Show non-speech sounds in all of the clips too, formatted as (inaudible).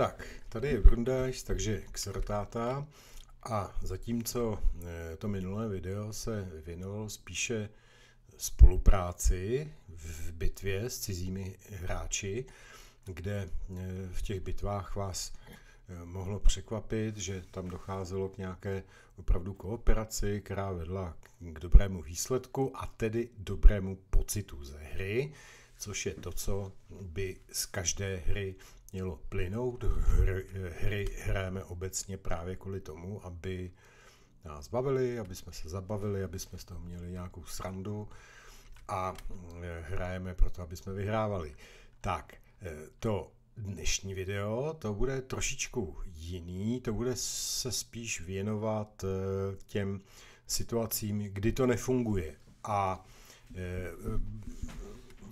Tak, tady je Brundáš, takže Xertáta. A zatímco eh, to minulé video se věnovalo spíše spolupráci v bitvě s cizími hráči, kde eh, v těch bitvách vás eh, mohlo překvapit, že tam docházelo k nějaké opravdu kooperaci, která vedla k dobrému výsledku a tedy dobrému pocitu ze hry, což je to, co by z každé hry mělo plynout. Hry, hry hrajeme obecně právě kvůli tomu, aby nás bavili, aby jsme se zabavili, aby jsme z toho měli nějakou srandu a eh, hrajeme proto, aby jsme vyhrávali. Tak, eh, to dnešní video, to bude trošičku jiný, to bude se spíš věnovat eh, těm situacím, kdy to nefunguje. A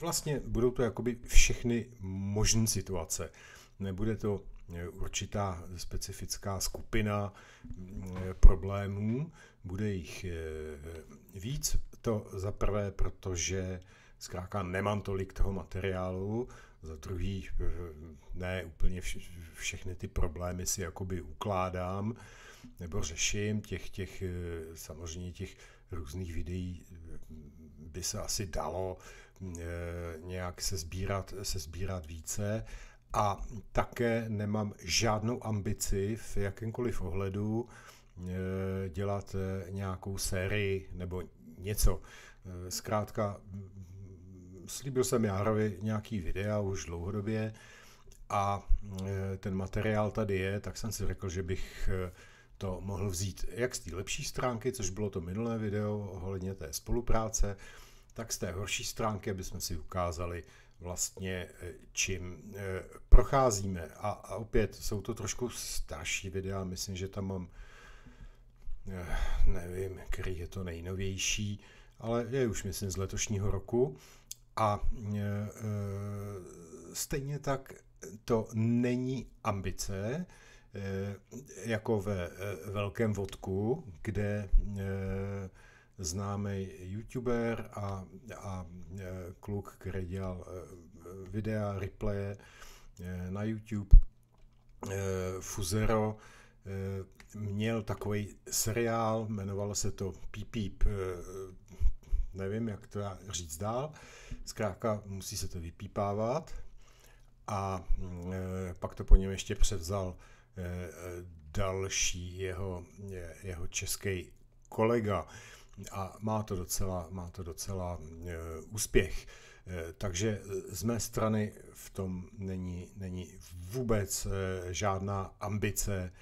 vlastně budou to jakoby všechny možné situace. Nebude to eh, určitá specifická skupina eh, problémů, bude jich eh, víc. To za prvé, protože zkrátka nemám tolik toho materiálu, za druhý ne úplně všechny ty problémy si jakoby ukládám nebo řeším, těch, těch samozřejmě těch různých videí by se asi dalo nějak se sbírat, se sbírat více a také nemám žádnou ambici v jakémkoliv ohledu eh, dělat eh, nějakou sérii nebo něco. Zkrátka, slíbil jsem Járovi nějaký videa už dlouhodobě a ten materiál tady je, tak jsem si řekl, že bych to mohl vzít jak z té lepší stránky, což bylo to minulé video ohledně té spolupráce, tak z té horší stránky, aby jsme si ukázali vlastně, eh, čím eh, procházíme. A, a opět jsou to trošku starší videa, myslím, že tam mám, eh, nevím, který je to nejnovější, ale je už, myslím, z letošního roku. A stejně tak to není ambice, jako ve velkém vodku, kde známý youtuber a, a e, kluk, který dělal e, videa, replaye e, na YouTube, Fuzero, měl takový seriál, jmenovalo se to Píp Píp, nevím, jak to říct dál, zkrátka musí se to vypípávat. A pak to po něm ještě převzal další jeho, jeho český kolega a má to docela, má to docela e, úspěch. E, takže z mé strany v tom není, není vůbec e, žádná ambice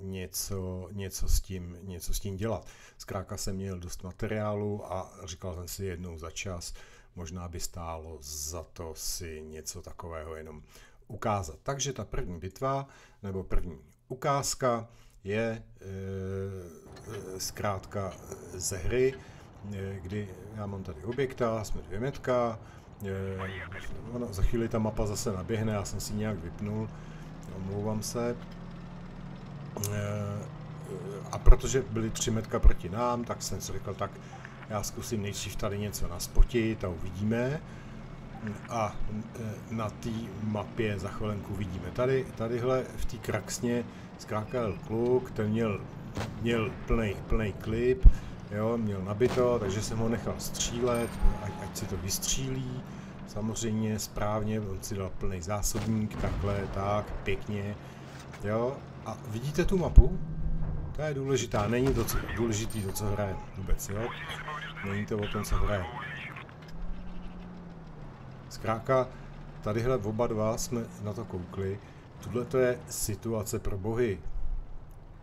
něco, něco, s tím, něco s tím dělat. Zkrátka jsem měl dost materiálu a říkal jsem si jednou za čas, možná by stálo za to si něco takového jenom ukázat. Takže ta první bitva nebo první ukázka je e, zkrátka ze hry, e, kdy já mám tady objekta, jsme dvě metka, e, ono, za chvíli ta mapa zase naběhne, já jsem si nějak vypnul, omlouvám se. A protože byly tři metka proti nám, tak jsem si řekl, tak já zkusím nejdřív tady něco naspotit a uvidíme. A na té mapě za chvilenku vidíme. Tady, tadyhle v té kraxně skákal kluk, ten měl, měl plný, plný klip, jo, měl nabito, takže jsem ho nechal střílet, ať, ať si to vystřílí, samozřejmě správně, on si dal plný zásobník, takhle, tak, pěkně, jo, a vidíte tu mapu? To je důležitá, není to co, důležitý to, co hraje vůbec, jo, není to o tom, co hraje. Zkrátka, tadyhle oba dva jsme na to koukli, Tuhle to je situace pro bohy.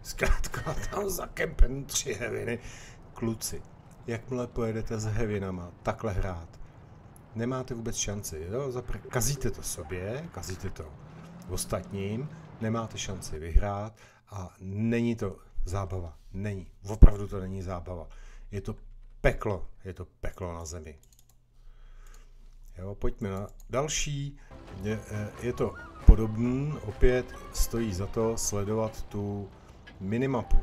Zkrátka tam za kempem tři heviny. Kluci, jakmile pojedete s hevinama takhle hrát, nemáte vůbec šanci. Jo? Zapr- kazíte to sobě, kazíte to ostatním, nemáte šanci vyhrát a není to zábava. Není. Opravdu to není zábava. Je to peklo. Je to peklo na zemi. Jo, pojďme na další. Je, eh, je to podobný, opět stojí za to sledovat tu minimapu.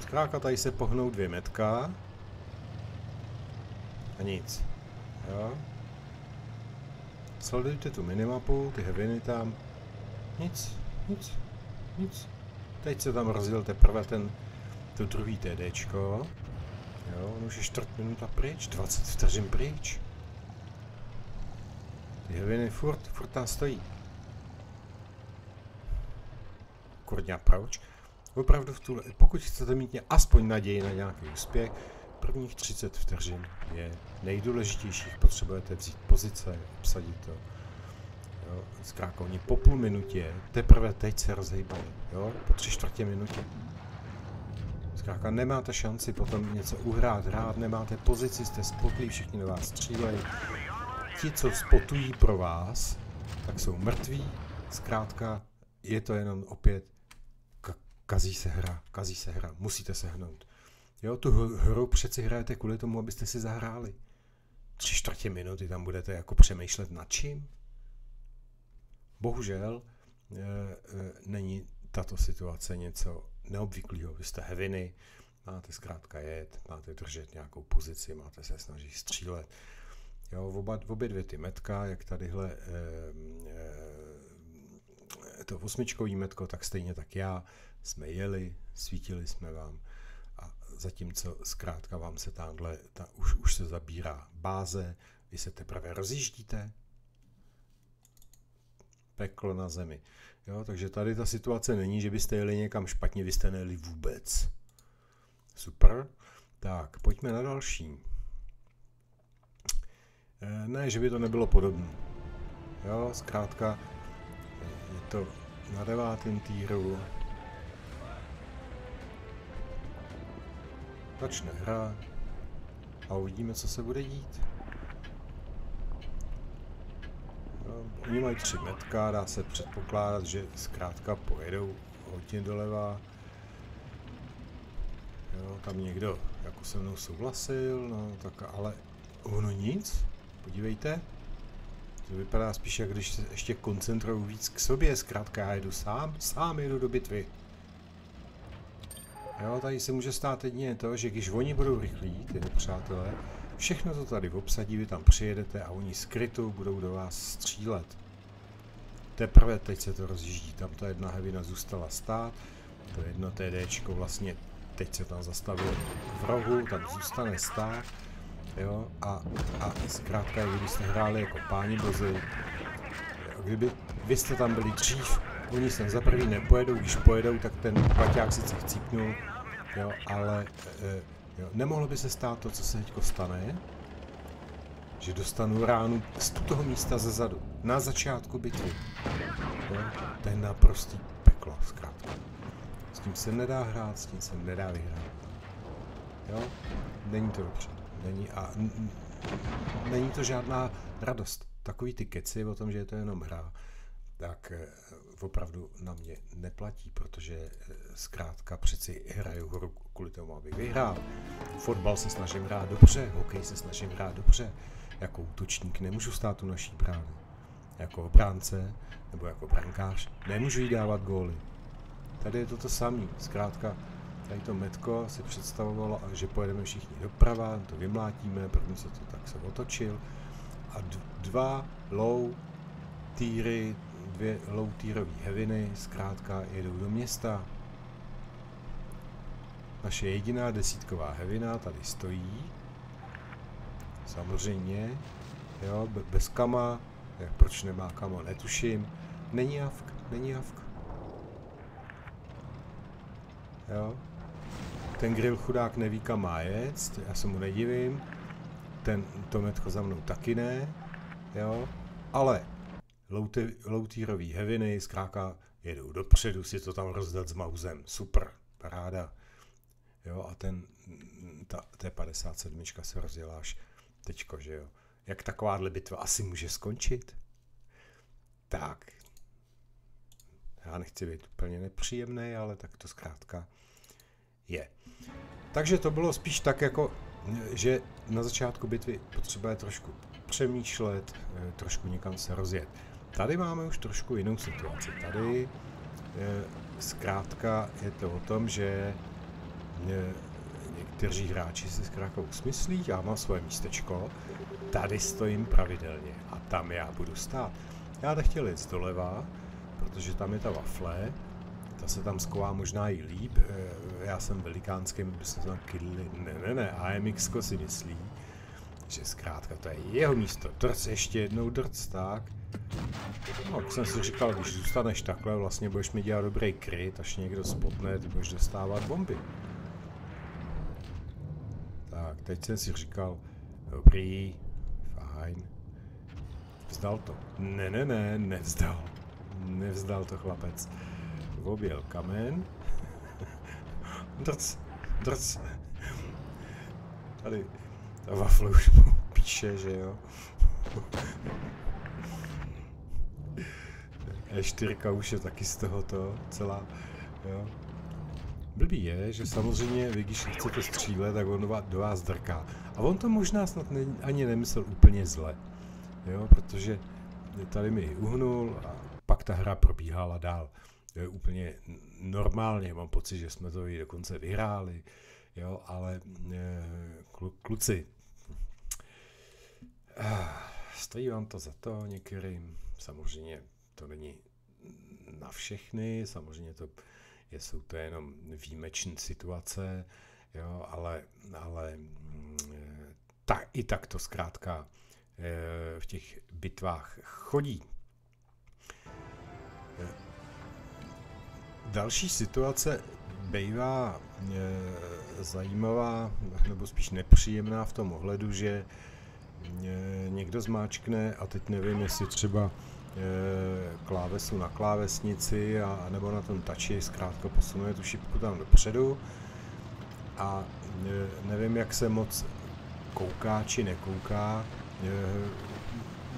Zkrátka tady se pohnou dvě metka a nic. Jo? Sledujte tu minimapu, ty heviny tam. Nic, nic, nic. Teď se tam rozděl teprve ten, to druhý TDčko. Jo, on už je čtvrt minuta pryč, 20 vteřin pryč. Ty heviny furt, furt tam stojí. Kurňa, proč? Opravdu v tuhle, pokud chcete mít aspoň naději na nějaký úspěch, prvních 30 vteřin je nejdůležitější. Potřebujete vzít pozice, obsadit to. Jo, zkrátka oni po půl minutě, teprve teď se rozhýbali, jo, po tři čtvrtě minutě. Zkrátka nemáte šanci potom něco uhrát, hrát, nemáte pozici, jste spotlí, všichni na vás střílejí. Ti, co spotují pro vás, tak jsou mrtví. Zkrátka je to jenom opět, kazí se hra, kazí se hra, musíte se hnout. Jo, tu hru přeci hrajete kvůli tomu, abyste si zahráli. Tři čtvrtě minuty tam budete jako přemýšlet nad čím. Bohužel e, e, není tato situace něco neobvyklého. Vy jste heviny, máte zkrátka jet, máte držet nějakou pozici, máte se snažit střílet. Jo, oba, obě dvě ty metka, jak tadyhle e, e, to osmičkový metko, tak stejně tak já, jsme jeli, svítili jsme vám a zatímco zkrátka vám se tamhle, ta, už, už se zabírá báze, vy se teprve rozjíždíte, peklo na zemi. Jo, takže tady ta situace není, že byste jeli někam špatně, vy jste nejeli vůbec. Super. Tak, pojďme na další. E, ne, že by to nebylo podobné. Jo, zkrátka je to na devátém týru. Začne hra a uvidíme, co se bude dít. No, oni mají tři metka, dá se předpokládat, že zkrátka pojedou hodně doleva. Jo, tam někdo jako se mnou souhlasil, no tak ale ono nic, podívejte. To vypadá spíš, jak když se ještě koncentruju víc k sobě, zkrátka já jedu sám, sám jedu do bitvy. Jo, tady se může stát jedině to, že když oni budou rychlí, ty nepřátelé, všechno to tady obsadí, vy tam přijedete a oni skrytou budou do vás střílet. Teprve teď se to rozjíždí, tam ta jedna hevina zůstala stát, to jedno TDčko vlastně teď se tam zastavilo v rohu, tam zůstane stát, jo, a, a zkrátka, kdybyste hráli jako páni bozy, kdyby vy jste tam byli dřív, oni sem za prvý nepojedou, když pojedou, tak ten paťák sice chcípnul, jo, ale e, jo, nemohlo by se stát to, co se teď stane, že dostanu ránu z toho místa ze zadu, na začátku bitvy. Jo, to je naprostý peklo, zkrátka. S tím se nedá hrát, s tím se nedá vyhrát. Jo, není to dobře. Není a není to žádná radost. Takový ty keci o tom, že je to jenom hra, tak eh, opravdu na mě neplatí, protože eh, zkrátka přeci hraju hru kvůli tomu, abych vyhrál. Fotbal se snažím hrát dobře, hokej se snažím hrát dobře. Jako útočník nemůžu stát u naší brány. Jako obránce nebo jako brankář nemůžu jí dávat góly. Tady je to to samé. Zkrátka, tady to metko si představovalo, že pojedeme všichni doprava, to vymlátíme, první se to tak se otočil a dva low týry dvě loutírové heviny zkrátka jedou do města. Naše jediná desítková hevina tady stojí. Samozřejmě, jo, bez kama, jak proč nemá kamo, netuším. Není javk, není javk. Jo. Ten grill chudák neví kam má jet, já se mu nedivím. Ten Tometko za mnou taky ne, jo. Ale loutýrový heviny, zkrátka jedou dopředu si to tam rozdat s mauzem. Super, paráda. Jo, a ten, ta T57 se rozdělá až teďko, že jo. Jak takováhle bitva asi může skončit? Tak. Já nechci být úplně nepříjemný, ale tak to zkrátka je. Takže to bylo spíš tak jako, že na začátku bitvy potřebuje trošku přemýšlet, eh, trošku někam se rozjet. Tady máme už trošku jinou situaci. Tady je, zkrátka je to o tom, že někteří hráči si zkrátka usmyslí, já mám svoje místečko, tady stojím pravidelně a tam já budu stát. Já nechtěl jít doleva, protože tam je ta wafle, ta se tam sková možná i líp, eh, já jsem velikánský, my bychom tam kydli, ne, ne, ne, AMX si myslí, že zkrátka to je jeho místo, drc ještě jednou drc, tak. No, jak jsem si říkal, když zůstaneš takhle, vlastně budeš mi dělat dobrý kryt, až někdo spotne, ty budeš dostávat bomby. Tak, teď jsem si říkal, dobrý, fajn. Vzdal to. Ne, ne, ne, nevzdal. Nevzdal to chlapec. Objel kamen. (laughs) drc, drc. Tady ta wafle už píše, že jo. E4 už je taky z tohoto celá, jo. Blbý je, že samozřejmě vy, když chcete střílet, tak on do vás drká. A on to možná snad ne, ani nemyslel úplně zle, jo, protože tady mi uhnul a pak ta hra probíhala dál. Je úplně normálně, mám pocit, že jsme to i dokonce vyhráli, jo, ale e, kluci, stojí vám to za to některým, samozřejmě to není na všechny, samozřejmě to je, jsou to jenom výjimečné situace, jo, ale, ale tak, i tak to zkrátka v těch bitvách chodí. Další situace bývá zajímavá, nebo spíš nepříjemná v tom ohledu, že někdo zmáčkne a teď nevím, jestli třeba klávesu na klávesnici a, nebo na tom tači zkrátka posunuje tu šipku tam dopředu a nevím, jak se moc kouká či nekouká.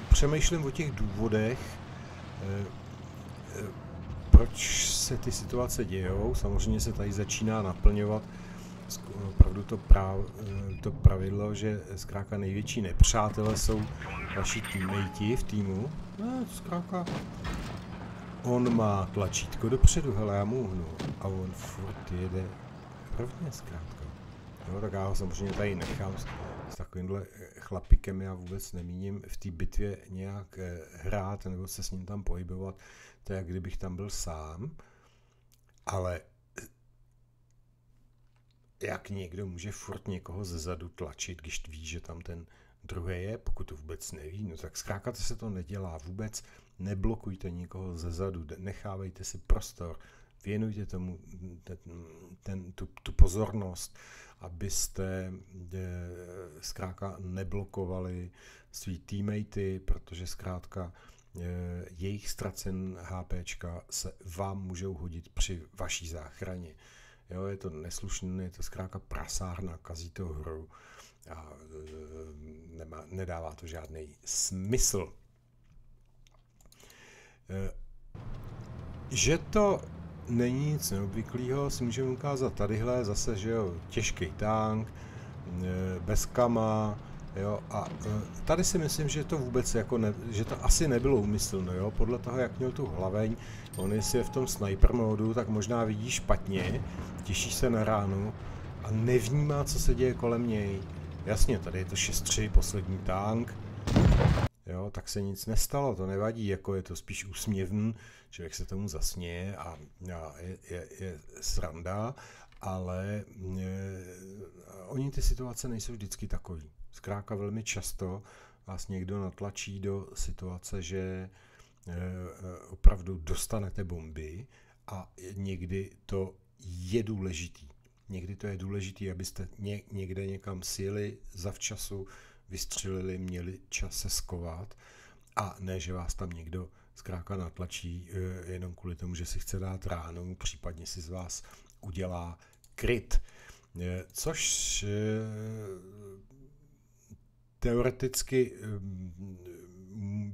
Přemýšlím o těch důvodech, proč se ty situace dějou. Samozřejmě se tady začíná naplňovat opravdu to, prav, to pravidlo, že zkrátka největší nepřátelé jsou vaši teammate v týmu. No, zkrátka on má tlačítko dopředu, hele, já mu uhnu. A on furt jede rovně zkrátka. Jo, tak já ho samozřejmě tady nechám s, s takovýmhle chlapikem, já vůbec nemíním v té bitvě nějak eh, hrát nebo se s ním tam pohybovat. To je jak kdybych tam byl sám. Ale jak někdo může furt někoho zezadu tlačit, když ví, že tam ten druhý je, pokud to vůbec neví, no tak zkrátka se to nedělá vůbec, neblokujte nikoho zezadu, nechávejte si prostor, věnujte tomu ten, ten, tu, tu pozornost, abyste e, zkrátka neblokovali svý teammatey, protože zkrátka e, jejich ztracen HPčka se vám můžou hodit při vaší záchraně. Jo, je to neslušné, je to zkrátka prasárna, kazí to hru a e, nemá, nedává to žádný smysl. E, že to není nic neobvyklého, si můžeme ukázat tadyhle zase, že jo, těžký tank, e, bez kama, Jo, a e, tady si myslím, že to vůbec jako ne, že to asi nebylo úmyslno, jo, podle toho, jak měl tu hlaveň, on jestli je v tom sniper modu, tak možná vidí špatně, těší se na ránu a nevnímá, co se děje kolem něj. Jasně, tady je to 6-3, poslední tank, jo, tak se nic nestalo, to nevadí, jako je to spíš úsměvný, člověk se tomu zasněje a, a je, je, je sranda, ale e, oni ty situace nejsou vždycky takový. Zkrátka velmi často vás někdo natlačí do situace, že eh, eh, opravdu dostanete bomby a někdy to je důležitý. Někdy to je důležitý, abyste někde někam sjeli zavčasu, vystřelili, měli čas se skovat a ne, že vás tam někdo zkrátka natlačí eh, jenom kvůli tomu, že si chce dát ránu, případně si z vás udělá kryt. Což teoreticky ehm,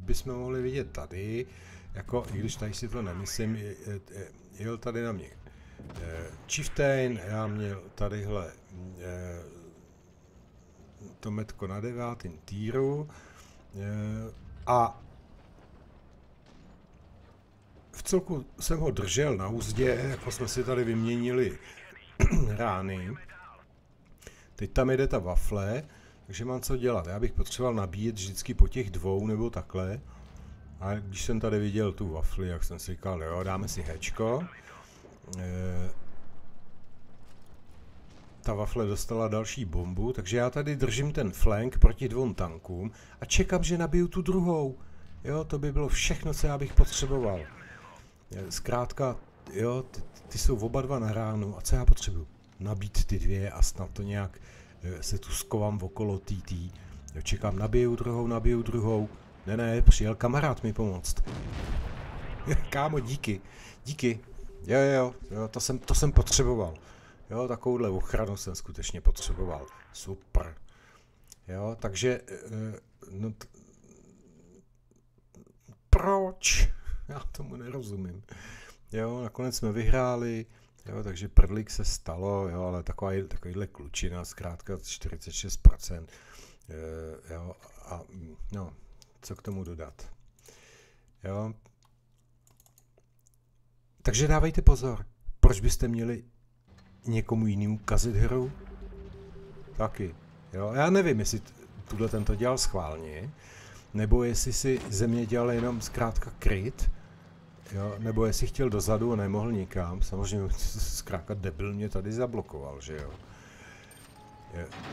bychom mohli vidět tady, jako i když tady si to nemyslím, jel tady na mě eh, Chieftain, já měl tadyhle eh, to metko na devátým týru eh, a v celku jsem ho držel na úzdě, jako jsme si tady vyměnili (clears throat) rány. teď tam jede ta wafle, takže mám co dělat. Já bych potřeboval nabíjet vždycky po těch dvou nebo takhle. A když jsem tady viděl tu wafli, jak jsem si říkal, jo, dáme si hečko. E, ta wafle dostala další bombu, takže já tady držím ten flank proti dvou tankům a čekám, že nabiju tu druhou. Jo, to by bylo všechno, co já bych potřeboval. Zkrátka, jo, ty, ty jsou oba dva na ránu a co já potřebuju? Nabít ty dvě a snad to nějak eh, se tu skovám okolo TT. Čekám, nabiju druhou, nabiju druhou. Ne, ne, přijel kamarád mi pomoct. (laughs) Kámo, díky, díky. Jo, jo, jo, to jsem, to jsem potřeboval. Jo, takovouhle ochranu jsem skutečně potřeboval. Super. Jo, takže, eh, no, proč? (laughs) Já tomu nerozumím. Jo, nakonec jsme vyhráli, jo, takže prdlik se stalo, jo, ale taková, takovýhle klučina, zkrátka 46%. E, jo, a no, co k tomu dodat. Jo. Takže dávejte pozor, proč byste měli někomu jinému kazit hru? Taky. Jo, já nevím, jestli tuhle tento dělal schválně, nebo jestli si země dělal jenom zkrátka kryt, jo, nebo jestli chtěl dozadu a nemohl nikam, samozřejmě (laughs) zkrátka debil mě tady zablokoval, že jo.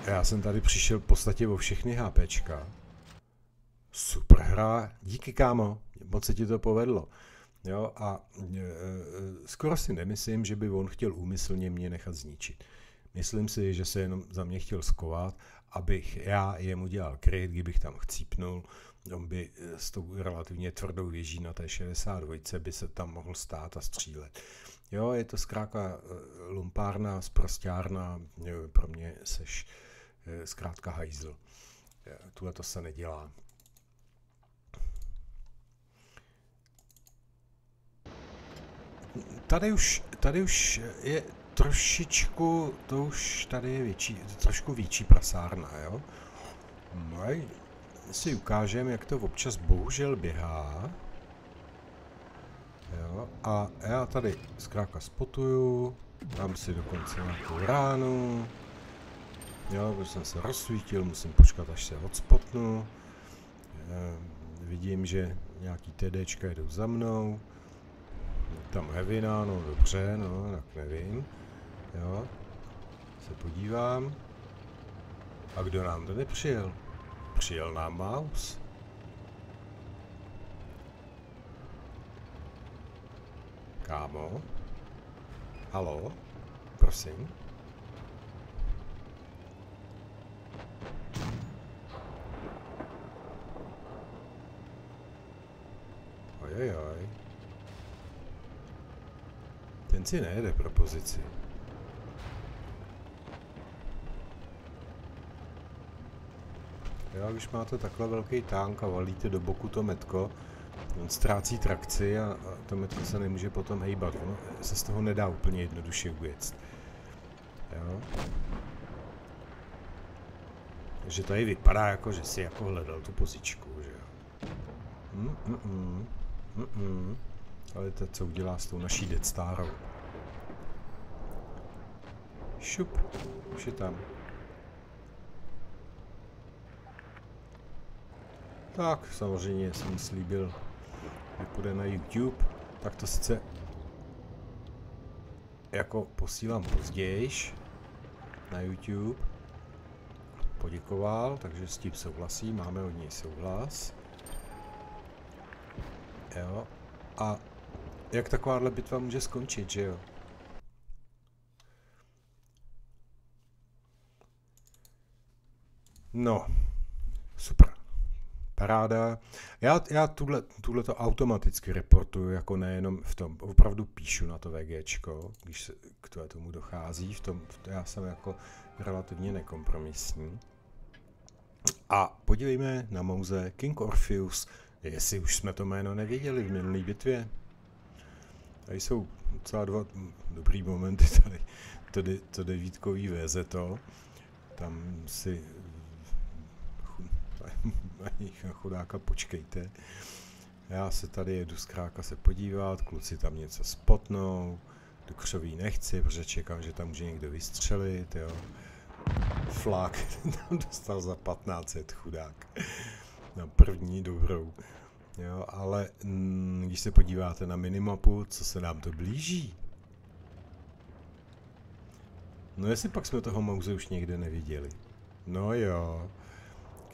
Já jsem tady přišel v podstatě o všechny HPčka. Super hra, díky kámo, moc se ti to povedlo. Jo, a e, e, skoro si nemyslím, že by on chtěl úmyslně mě nechat zničit. Myslím si, že se jenom za mě chtěl skovat, abych já jemu dělal kryt, kdybych tam chcípnul, on by eh, s tou relativně tvrdou věží na té 62 by se tam mohl stát a střílet. Jo, je to zkrátka eh, lumpárna, zprostárna, pro mě seš eh, zkrátka hajzl. Tuhle to se nedělá. Tady už, tady už je trošičku, to už tady je větší, trošku větší prasárna, jo. No, si ukážeme, jak to občas bohužel běhá. Jo, a já tady zkrátka spotuju, dám si dokonce nějakou ránu. Jo, protože jsem se rozsvítil, musím počkat, až se odspotnu. E, vidím, že nějaký TDčka jdou za mnou. Tam Hevina, no dobře, no, tak nevím. Jo, se podívám. A kdo nám to nepřijel? Přijel nám Maus. Kámo? Halo? Prosím? Ojojoj. Ten si nejede propozici. Jo, když máte takhle velký tank a valíte do boku to metko, on ztrácí trakci a, a to metko se nemůže potom hejbat. Ono se z toho nedá úplně jednoduše ujet. Jo. Takže tady vypadá jako, že si jako hledal tu pozičku, že jo. Mm, mm, mm, mm, mm. Ale to co udělá s tou naší Dead Starou. Šup, už je tam. Tak, samozřejmě jsem slíbil, že půjde na YouTube, tak to sice jako posílám později na YouTube. Poděkoval, takže s tím souhlasí, máme od něj souhlas. Jo, a jak takováhle bitva může skončit, že jo? No. Paráda. Já, já tuhle, to automaticky reportuju, jako nejenom v tom, opravdu píšu na to VGčko, když se k tomu dochází, v tom, v to já jsem jako relativně nekompromisní. A podívejme na mouze King Orpheus, jestli už jsme to jméno nevěděli v minulé bitvě. Tady jsou docela dva dobrý momenty, (laughs) tady to, to devítkový VZ, tam si ani chudáka, počkejte. Já se tady jedu z Kráka se podívat, kluci tam něco spotnou, do křoví nechci, protože čekám, že tam může někdo vystřelit, jo. flak (laughs) tam dostal za 1500 chudák. Na první dobrou. Jo, ale mm, když se podíváte na minimapu, co se nám to blíží? No jestli pak jsme toho Mouze už někde neviděli. No jo.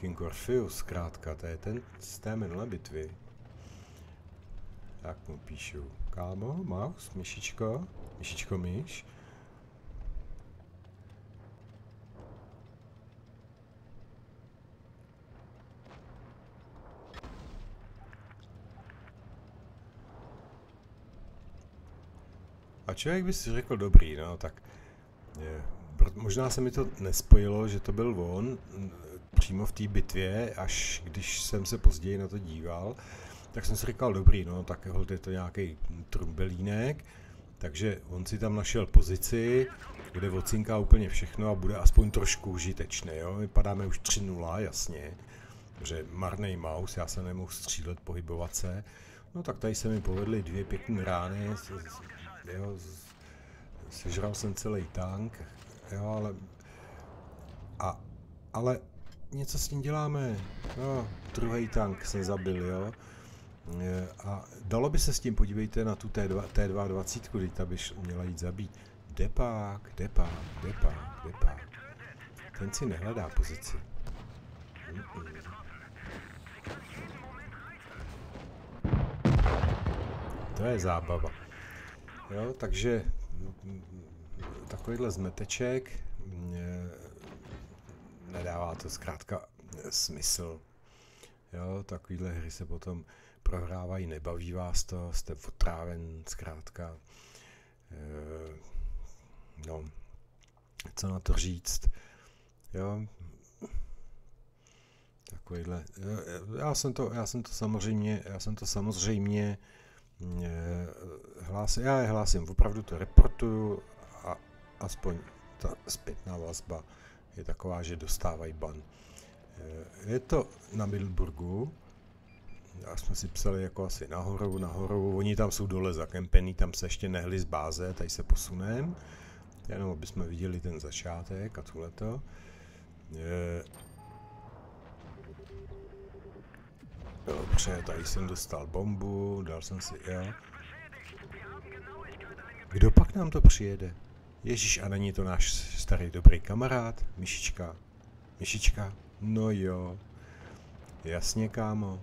King Orpheus, zkrátka, to je ten z té minulé bitvy. Jak mu píšu? Kámo, mouse, myšičko, myšičko myš. A člověk by si řekl dobrý, no tak je, možná se mi to nespojilo, že to byl on přímo v té bitvě, až když jsem se později na to díval, tak jsem si říkal, dobrý, no tak je to nějaký trumbelínek, takže on si tam našel pozici, kde odcinká úplně všechno a bude aspoň trošku užitečný, jo. Vypadáme už 3-0, jasně, že marný mouse, já se nemohu střílet, pohybovat se. No tak tady se mi povedly dvě pěkné rány, jo, sežral jsem celý tank, jo, ale, a, ale něco s tím děláme, jo, druhý tank jsem zabil, jo, a dalo by se s tím, podívejte na tu T2, T22, kdy ta by měla jít zabít. Depák, depák, depák, depák. Ten si nehledá pozici. To je zábava. Jo, takže takovýhle zmeteček nedává to zkrátka smysl. Jo, takovýhle hry se potom prohrávají, nebaví vás to, jste otráven, zkrátka. E, no, co na to říct. Jo, takovýhle. Já jsem to, já jsem to samozřejmě, já jsem to samozřejmě hlásil, já je hlásím, opravdu to reportuju a aspoň ta zpětná vazba je taková, že dostávají ban. E, je to na Milburgu, já jsme si psali jako asi nahoru, nahoru, oni tam jsou dole zakempený, tam se ještě nehli z báze, tady se posunem, jenom aby jsme viděli ten začátek a tohleto. Je... Dobře, tady jsem dostal bombu, dal jsem si, jo. Kdo pak nám to přijede? Ježíš, a není to náš starý dobrý kamarád? Myšička? Myšička? No jo. Jasně, kámo.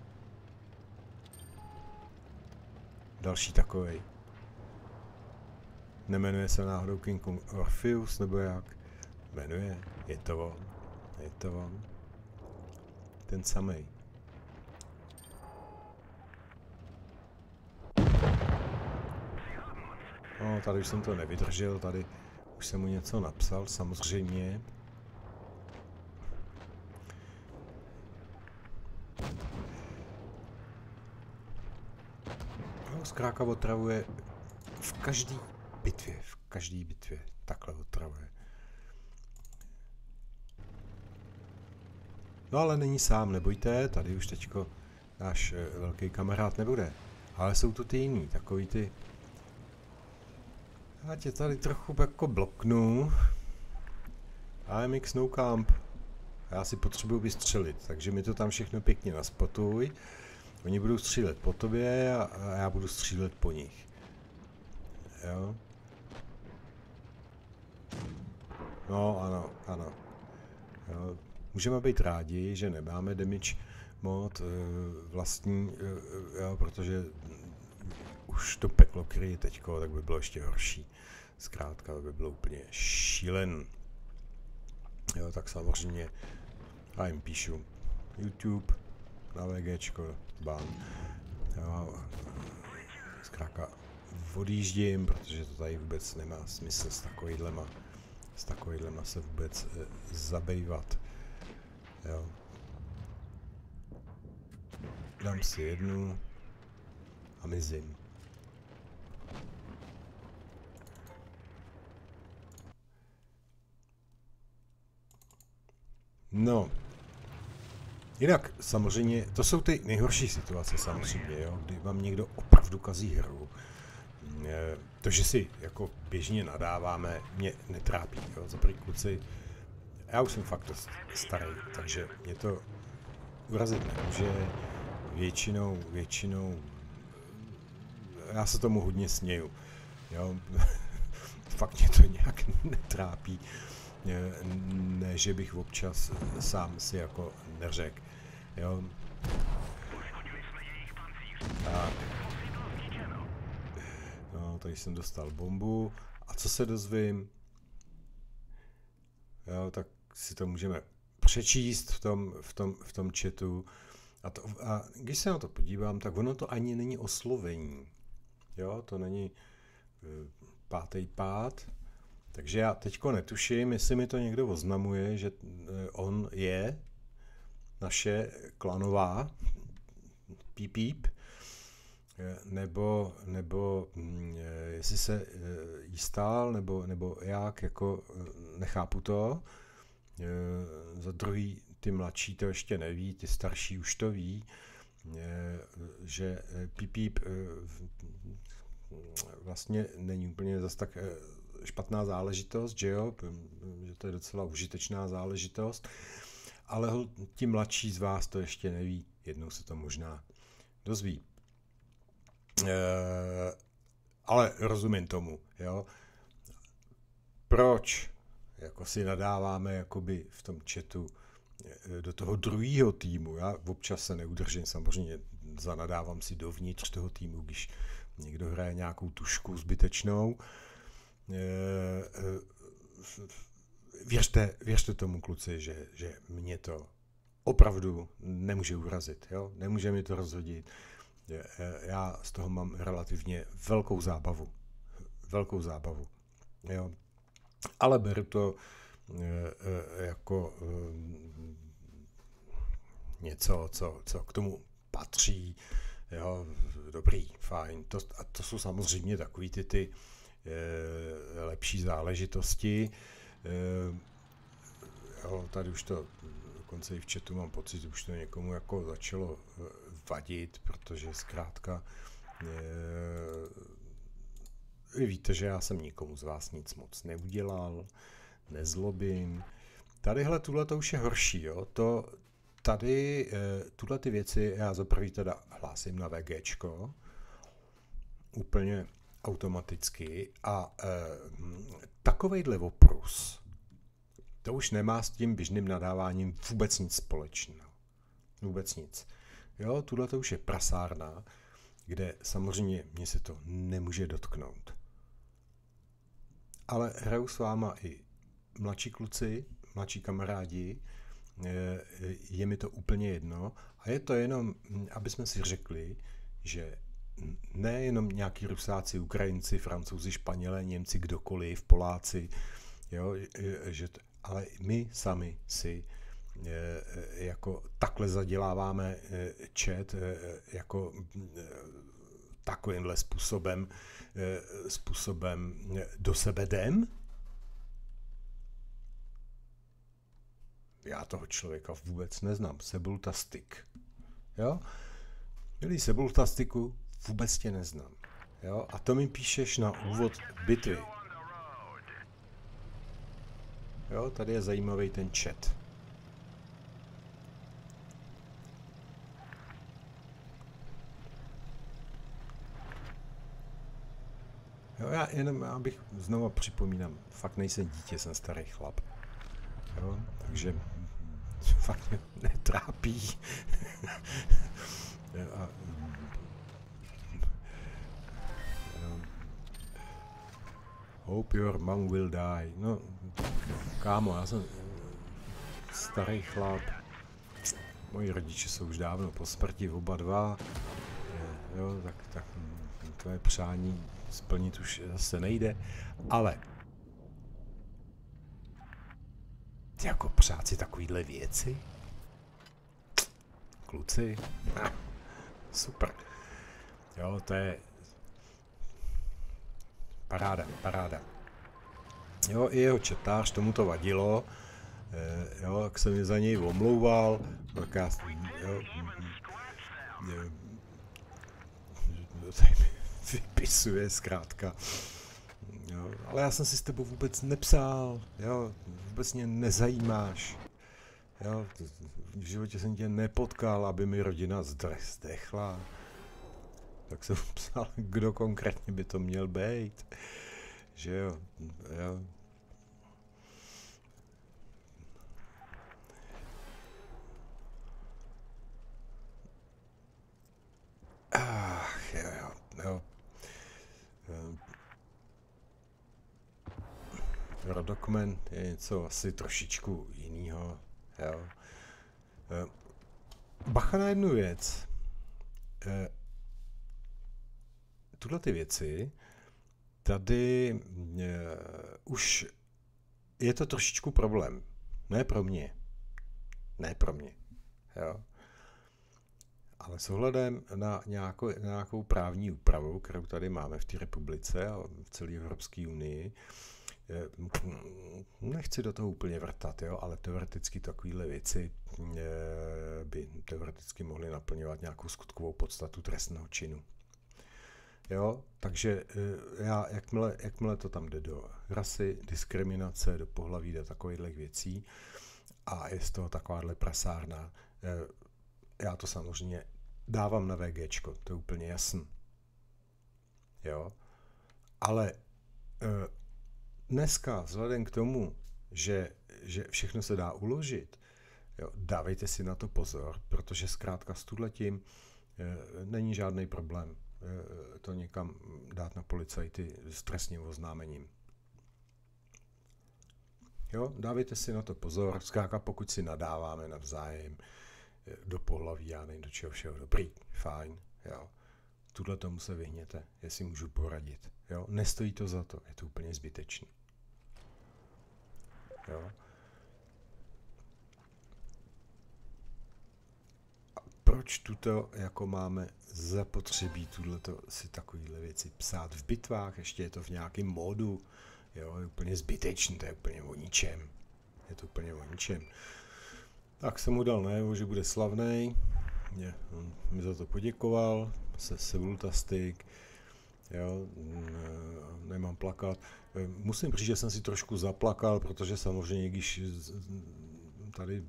Další takovej. Nemenuje se náhodou King Kong Orpheus, nebo jak? Jmenuje. Je to on. Je to on. Ten samej. No, tady už jsem to nevydržel, tady už jsem mu něco napsal, samozřejmě. Skráka otravuje v každý bitvě, v každý bitvě takhle otravuje. No ale není sám, nebojte, tady už teďko náš eh, velký kamarád nebude. Ale jsou tu ty jiný, takový ty... Já tě tady trochu jako bloknu. AMX no camp. Já si potřebuji vystřelit, takže mi to tam všechno pěkně naspotuj. Oni budou střílet po tobě a, a já budu střílet po nich. Jo? No, ano, ano. Jo. Můžeme být rádi, že nemáme damage mod e, vlastní, e, jo, protože už to peklo kryje teďko, tak by bylo ještě horší. Zkrátka, by bylo úplně šílen. Jo, tak samozřejmě já jim píšu YouTube na VGčko, ban. Jo, zkrátka odjíždím, protože to tady vůbec nemá smysl s takovýhlema, s takovýhlema se vůbec e, zabývat. Jo. Dám si jednu a mizím. No, Jinak samozřejmě, to jsou ty nejhorší situace samozřejmě, jo, kdy vám někdo opravdu kazí hru. To, že si jako běžně nadáváme, mě netrápí. Jo. Za kluci já už jsem fakt starý, takže mě to urazit nemůže. Většinou, většinou, já se tomu hodně směju. Jo? (laughs) fakt mě to nějak (laughs) netrápí. Ne, že bych občas sám si jako neřekl. Jo? Tak. No, tady jsem dostal bombu. A co se dozvím? Jo, tak si to můžeme přečíst v tom, v tom, v tom chatu. A, to, a když se na to podívám, tak ono to ani není oslovení. Jo, to není pátý pád. Takže já teďko netuším, jestli mi to někdo oznamuje, že uh, on je naše klanová píp, píp nebo, nebo mm, jestli se eh, jí stál, nebo, nebo jak, jako eh, nechápu to. Eh, za druhý, ty mladší to ještě neví, ty starší už to ví, že píp, píp vlastně není úplně zase tak špatná záležitost, že jo, že to je docela užitečná záležitost, ale ti mladší z vás to ještě neví, jednou se to možná dozví. Eh, ale rozumím tomu, jo. Proč jako si nadáváme jakoby v tom chatu eh, do toho druhého týmu. Já občas se neudržím, samozřejmě zanadávám si dovnitř toho týmu, když někdo hraje nějakou tušku zbytečnou. Eh, věřte, věřte tomu kluci, že, že mě to opravdu nemůže urazit. Jo? Nemůže mi to rozhodit. Já z toho mám relativně velkou zábavu. Velkou zábavu. Jo. Ale beru to jako něco, co, co k tomu patří. Jo, dobrý, fajn. To, a to jsou samozřejmě takový ty, ty lepší záležitosti. Jo, tady už to dokonce i v chatu mám pocit, že už to někomu jako začalo vadit, protože zkrátka vy víte, že já jsem nikomu z vás nic moc neudělal, nezlobím. Tadyhle, tuhle to už je horší, jo. To, tady, eh, tuhle ty věci já za prvý teda hlásím na VGčko, úplně automaticky a e, takovejhle oprus, to už nemá s tím běžným nadáváním vůbec nic společného. Vůbec nic. Jo, tuhle to už je prasárna, kde samozřejmě mě se to nemůže dotknout. Ale hraju s váma i mladší kluci, mladší kamarádi, je mi to úplně jedno a je to jenom, aby jsme si řekli, že nejenom nějaký Rusáci, Ukrajinci, Francouzi, Španělé, Němci, kdokoliv, Poláci, jo, že, ale my sami si Eh, jako takhle zaděláváme eh, jako takovýmhle způsobem, způsobem do sebe jdem? Já toho člověka vůbec neznám. Sebultastik. Jo? Milý Sebultastiku, vůbec tě neznám. Jo? A to mi píšeš na úvod bitvy. Jo, tady je zajímavý ten chat. Jo, já jenom abych znovu připomínám, fakt nejsem dítě, jsem starý chlap. Jo, takže (laughs) fakt mě netrápí. (laughs) A, Hope your mom will die. No, kámo, já jsem starý chlap. Moji rodiče jsou už dávno po smrti, oba dva. Jo, tak, tak tvoje přání splnit už zase nejde, ale jako přát si takovýhle věci? Kluci? (laughs) Super. Jo, to je paráda, paráda. Jo, i jeho četář, tomu to vadilo, e, jo, jak se mi za něj omlouval, tak já, jo, jo, jo, (laughs) vypisuje zkrátka Jo, ale já jsem si s tebou vůbec nepsal, jo, vůbec mě nezajímáš. Jo, v životě jsem tě nepotkal, aby mi rodina zdechla. Tak jsem (laughs) psal, kdo konkrétně by to měl být. Že jo, jo. Ach, jo, jo, jo. Rodokmen je něco asi trošičku jiného. Jo. Eh, bacha na jednu věc. Tuhle ty věci, tady eh, už je to trošičku problém. Ne pro mě. Ne pro mě. Jo. Ale s ohledem na nějakou, na nějakou právní úpravu, kterou tady máme v té republice a v celé Evropské unii, Eh, nechci do toho úplně vrtat, jo, ale teoreticky takovéhle věci eh, by teoreticky mohly naplňovat nějakou skutkovou podstatu trestného činu. Jo, takže eh, já, jakmile, jakmile to tam jde do rasy, diskriminace, do pohlaví, do takových věcí a je z toho takováhle prasárna, já to samozřejmě dávám na VG, to je úplně jasný. Jo, ale dneska, vzhledem k tomu, že, že všechno se dá uložit, jo, dávejte si na to pozor, protože zkrátka s e, není žádný problém e, to někam dát na policajty s trestním oznámením. Jo, dávejte si na to pozor, zkrátka pokud si nadáváme navzájem e, do pohlaví, já nevím do čeho všeho, dobrý, fajn, jo. Tuhle tomu se vyhněte, jestli můžu poradit. Jo? Nestojí to za to, je to úplně zbytečný. Jo? Proč tuto jako máme zapotřebí tuto si takovéhle věci psát v bitvách, ještě je to v nějakém módu, jo, je úplně zbytečný, to je úplně o ničem. Je to úplně o ničem. Tak jsem mu dal najevo, že bude slavný. Mě, on mi za to poděkoval, se Sevultastik, jo, nemám plakat. Musím říct, že jsem si trošku zaplakal, protože samozřejmě, když tady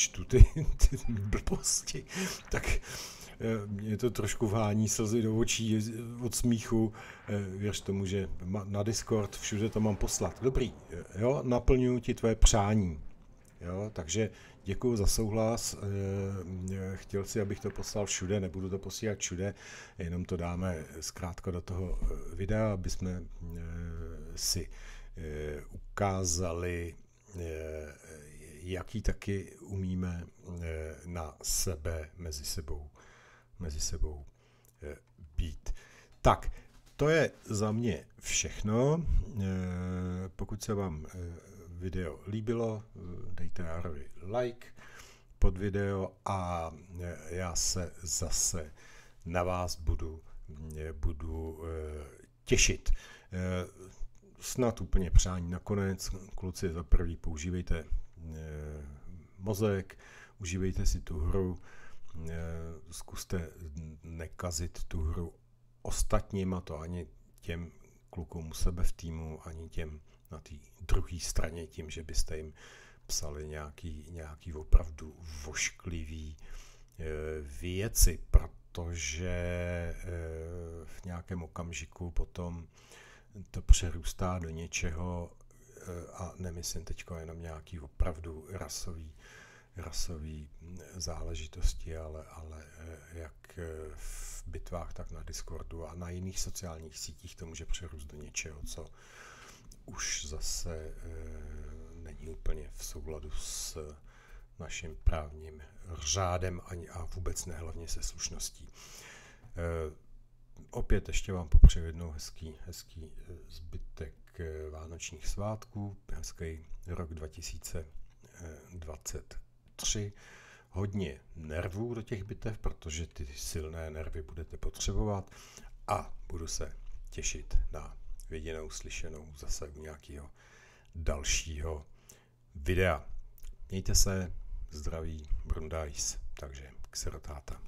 čtu ty, (laughs) ty blbosti, tak mě to trošku vhání slzy do očí od smíchu. Věř tomu, že na Discord všude to mám poslat. Dobrý, jo, naplňuji ti tvé přání. Jo, takže děkuji za souhlas. Eh, chtěl si, abych to poslal všude, nebudu to posílat všude, jenom to dáme zkrátka do toho eh, videa, aby jsme eh, si ukázali, jaký taky umíme na sebe, mezi sebou, mezi sebou být. Tak, to je za mě všechno. Pokud se vám video líbilo, dejte Jarovi like pod video a já se zase na vás budu, budu eh, těšit. Eh, snad úplně přání nakonec. Kluci za prvý používejte eh, mozek, užívejte si tu hru, zkuste nekazit tu hru ostatním, a to ani těm klukům u sebe v týmu, ani těm na té druhé straně tím, že byste jim psali nějaký, nějaký opravdu vošklivý e, věci, protože v nějakém okamžiku potom to přerůstá do něčeho a nemyslím teď jenom nějaký opravdu rasový, rasový záležitosti, ale, ale jak v bitvách, tak na Discordu a na jiných sociálních sítích to může přerůst do něčeho, co už zase není úplně v souladu s naším právním řádem ani a vůbec ne hlavně se slušností. Opět ještě vám popřeju jednou hezký, hezký eh, zbytek vánočních svátků, hezký rok 2023. Hodně nervů do těch bitev, protože ty silné nervy budete potřebovat a budu se těšit na viděnou, slyšenou zase u nějakého dalšího videa. Mějte se, zdraví, Brundajs, takže k serotáta.